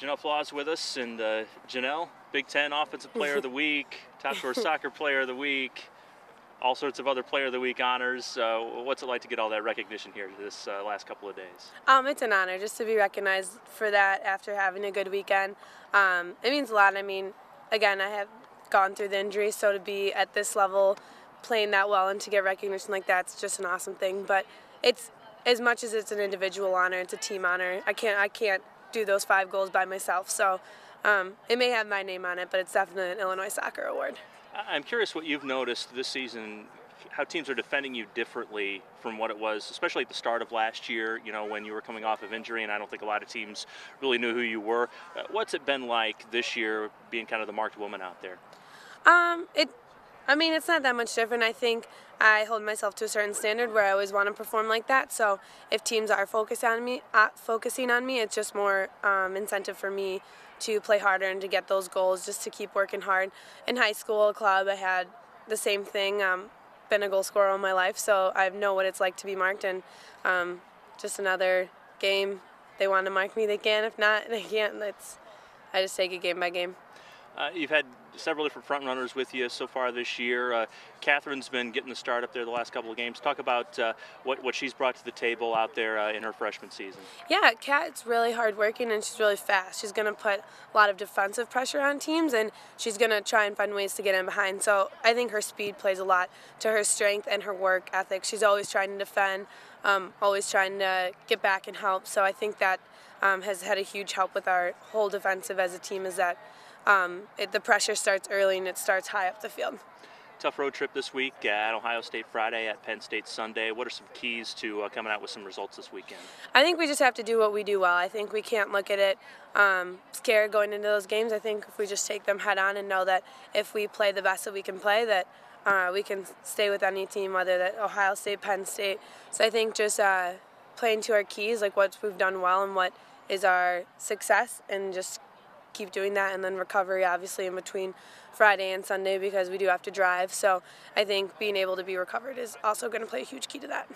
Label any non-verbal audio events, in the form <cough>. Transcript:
Jannelle Flaws with us, and uh, Jannelle, Big Ten Offensive Player of the Week, Top Score <laughs> Soccer Player of the Week, all sorts of other Player of the Week honors. Uh, what's it like to get all that recognition here this uh, last couple of days? Um, it's an honor just to be recognized for that after having a good weekend. Um, it means a lot. I mean, again, I have gone through the injury, so to be at this level, playing that well, and to get recognition like that's just an awesome thing. But it's as much as it's an individual honor, it's a team honor. I can't I can't do those five goals by myself. So um, it may have my name on it, but it's definitely an Illinois Soccer Award. I'm curious what you've noticed this season, how teams are defending you differently from what it was, especially at the start of last year, you know, when you were coming off of injury, and I don't think a lot of teams really knew who you were. Uh, what's it been like this year being kind of the marked woman out there? Um, it I mean, it's not that much different. I think I hold myself to a certain standard where I always want to perform like that. So if teams are focused on me, uh, focusing on me, it's just more um, incentive for me to play harder and to get those goals, just to keep working hard. In high school, club, I had the same thing. Um, been a goal scorer all my life, so I know what it's like to be marked. And um, just another game. They want to mark me, they can. If not, <laughs> they can't. It's I just take it game by game. Uh, you've had several different front runners with you so far this year. Uh, Catherine's been getting the start up there the last couple of games. Talk about uh, what, what she's brought to the table out there uh, in her freshman season. Yeah, Kat's really hardworking and she's really fast. She's going to put a lot of defensive pressure on teams and she's going to try and find ways to get in behind. So I think her speed plays a lot to her strength and her work ethic. She's always trying to defend, um, always trying to get back and help. So I think that um, has had a huge help with our whole defensive as a team is that um, it, the pressure starts early and it starts high up the field. Tough road trip this week at Ohio State Friday, at Penn State Sunday. What are some keys to uh, coming out with some results this weekend? I think we just have to do what we do well. I think we can't look at it um, scared going into those games. I think if we just take them head on and know that if we play the best that we can play, that uh, we can stay with any team, whether that Ohio State, Penn State. So I think just uh, playing to our keys, like what we've done well and what is our success, and just keep doing that and then recovery obviously in between Friday and Sunday because we do have to drive. So I think being able to be recovered is also going to play a huge key to that.